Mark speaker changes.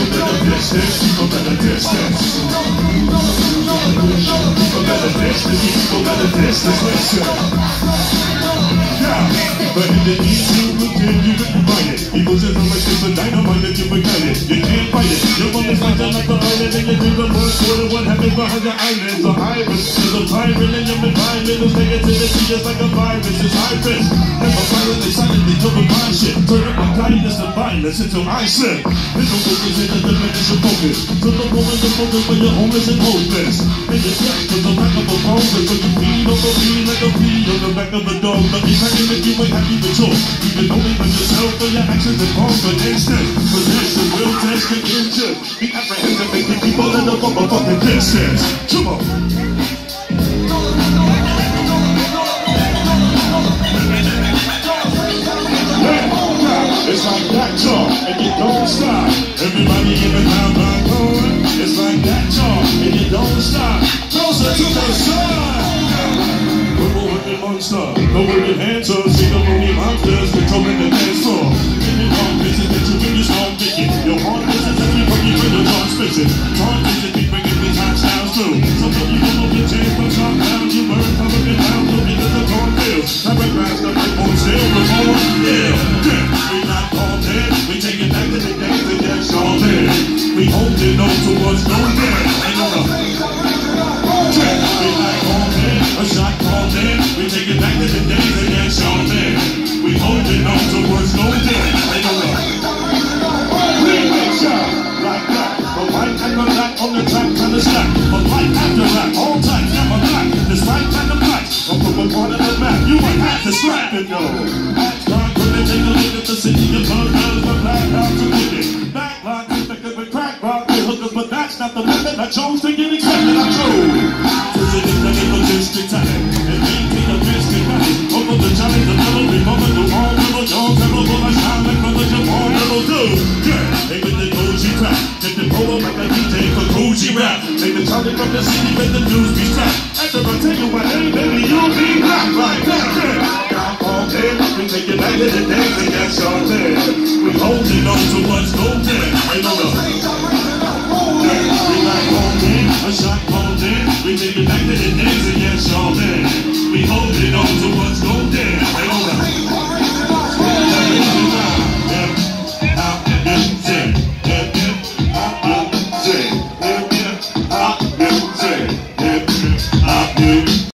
Speaker 1: A distance, a distance. A distance, a distance, listen. Yeah, but in the you it. You it. Can't fight it. You're on the what behind a and negativity just like a virus. It's. And my pilot is silently doing my shit. Turn my kindness and violence until I slip. Little focus in the diminish your focus. To the moment the focus when you're homeless and hopeless. And you're trapped to the back of a so you feed on the like a feed on the back of a dog. Nothing hanging if you ain't happy yours. You can only by yourself for your actions and confidence. Possession will test your inches. Be apprehensive, making people in the motherfucking distance. Come on. That talk, and you don't stop. Everybody in the town line going. It's like that talk, and you don't stop. Closer to the sun. Purple working monster, the working hands up, see the loony monsters controlling the dance floor. In the wrong places that you you start thinking. Your heart we put you in the wrong spaces. Hard vision be bringing these hot styles through. Some of you don't the chance, but some down you burn, cover it down, look into the cornfields. We crash the microphone still, but more, yeah. We holding on to what's no dead. Ain't no check. We like all dead, a shot called dead. We take it back to the days that that's all dead. We holding on to what's no dead. Ain't no we make shot like that. The white and the black on the track kind of stack. But light after rap, all time, never black. This right and the black. Up from a part of the map, you might have to scrap it though. Like when they take a look at the city of blood, the method I chose to get accepted. I chose. Pushing it the district time. And maintain a biscuit right. Over the challenge, the melody, mama, do all little dogs, terrible, I shine like brother, jump all little dude. Yeah, they with the Gucci crap. Get the polo like a DJ for Gucci rap. Take the Charlie from the city, make the news be strapped. After I tell you what, hey, baby, you'll be black like that. Yeah. Now all day, we take it back to the days and that's all day. We holding on to what's golden. Ain't no